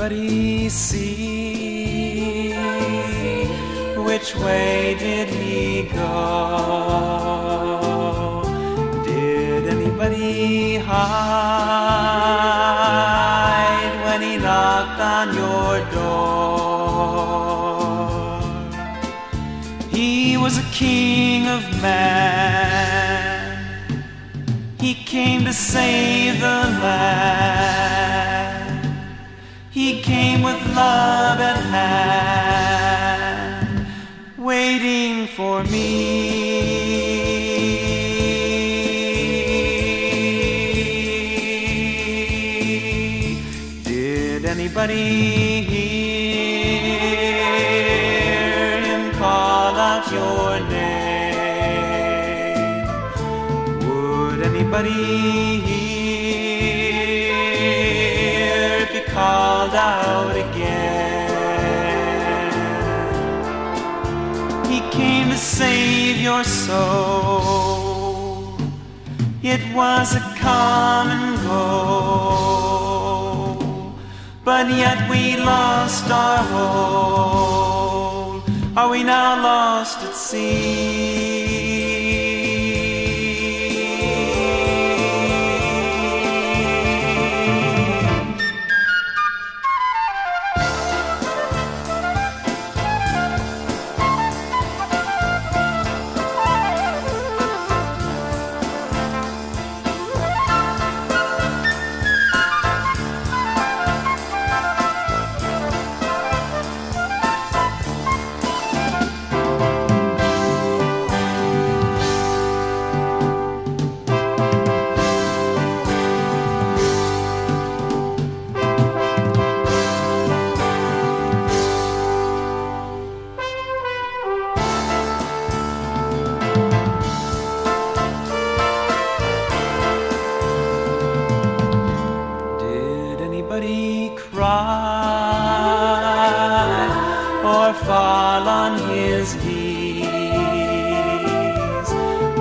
anybody see which way did he go? Did anybody hide when he knocked on your door? He was a king of men. He came to save the land. Came with love at hand, waiting for me. Did anybody hear him call out your name? Would anybody called out again? He came to save your soul. It was a come and go, but yet we lost our hold. Are we now lost at sea?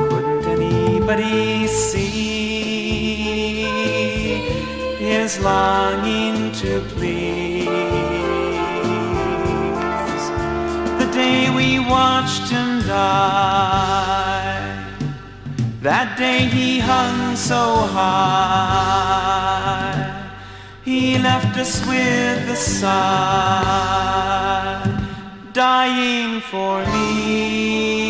Couldn't anybody see his longing to please? The day we watched him die. That day he hung so high, he left us with a sigh, dying for me.